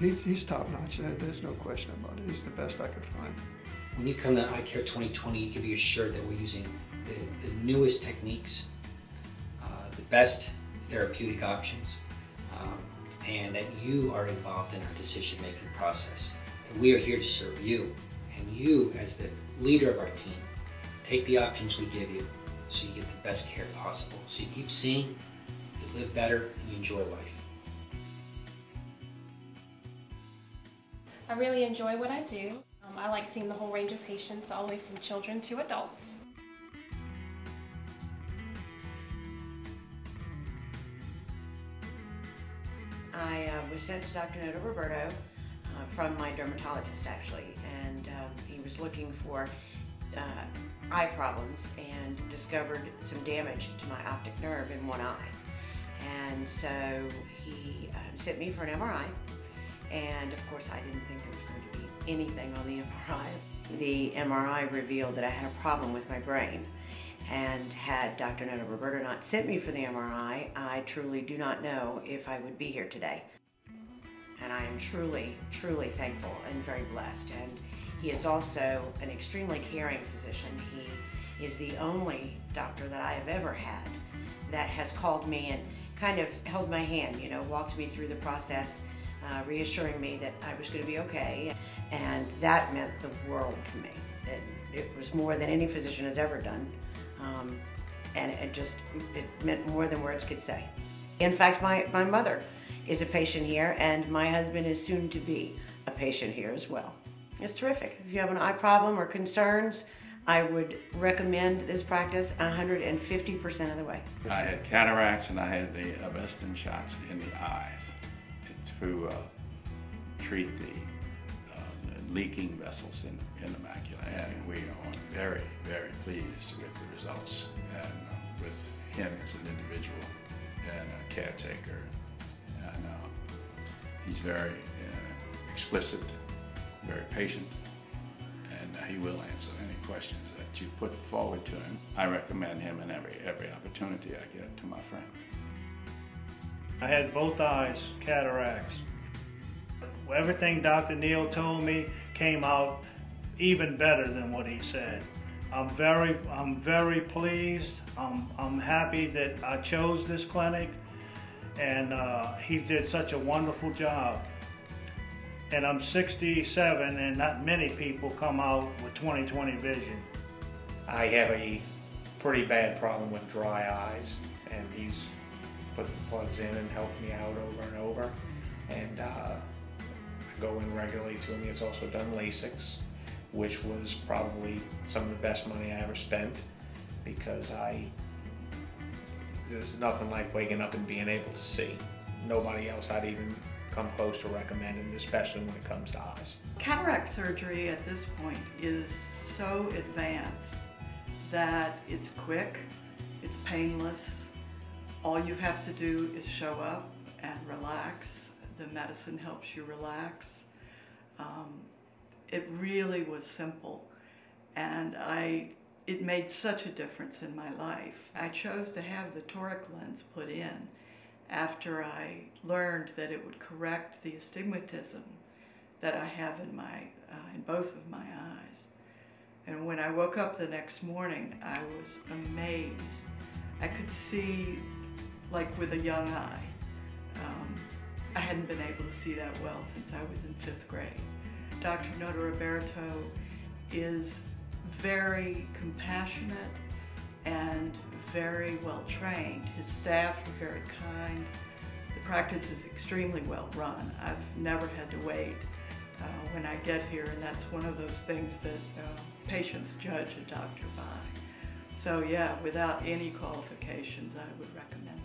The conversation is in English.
He's, he's top notch. There's no question about it. He's the best I could find. When you come to Eye Care 2020, you can be assured that we're using the, the newest techniques, uh, the best therapeutic options, um, and that you are involved in our decision-making process. And we are here to serve you. And you, as the leader of our team, take the options we give you so you get the best care possible. So you keep seeing, you live better, and you enjoy life. I really enjoy what I do. Um, I like seeing the whole range of patients, all the way from children to adults. I uh, was sent to Dr. Notaroberto uh, from my dermatologist actually, and um, he was looking for uh, eye problems and discovered some damage to my optic nerve in one eye. And so he um, sent me for an MRI, and of course I didn't think there was going to be anything on the MRI. The MRI revealed that I had a problem with my brain. And had Dr. Notaroberto not sent me for the MRI, I truly do not know if I would be here today. And I am truly, truly thankful and very blessed. And he is also an extremely caring physician. He is the only doctor that I have ever had that has called me and kind of held my hand, you know, walked me through the process, uh, reassuring me that I was going to be okay. And that meant the world to me. It, it was more than any physician has ever done. Um, and it just, it meant more than words could say. In fact, my, my mother is a patient here and my husband is soon to be a patient here as well. It's terrific. If you have an eye problem or concerns, I would recommend this practice 150% of the way. I had cataracts and I had the Avastin shots in the eyes to uh, treat the, uh, leaking vessels in, in the macula. And we are very, very pleased with the results and uh, with him as an individual and a caretaker. And uh, he's very uh, explicit very patient, and he will answer any questions that you put forward to him. I recommend him in every, every opportunity I get to my friends. I had both eyes cataracts. Everything Dr. Neil told me came out even better than what he said. I'm very, I'm very pleased. I'm, I'm happy that I chose this clinic and uh, he did such a wonderful job and I'm 67 and not many people come out with 20/20 vision. I have a pretty bad problem with dry eyes and he's put the plugs in and helped me out over and over and uh, I go in regularly to him. He's also done LASIK which was probably some of the best money I ever spent because I there's nothing like waking up and being able to see. Nobody else I'd even come close to recommending, especially when it comes to eyes. Cataract surgery at this point is so advanced that it's quick, it's painless. All you have to do is show up and relax. The medicine helps you relax. Um, it really was simple and I it made such a difference in my life. I chose to have the toric lens put in after I learned that it would correct the astigmatism that I have in my uh, in both of my eyes. And when I woke up the next morning, I was amazed. I could see like with a young eye. Um, I hadn't been able to see that well since I was in fifth grade. Dr. Notaroberto is very compassionate and very well trained. His staff are very kind. The practice is extremely well run. I've never had to wait uh, when I get here, and that's one of those things that uh, patients judge a doctor by. So yeah, without any qualifications, I would recommend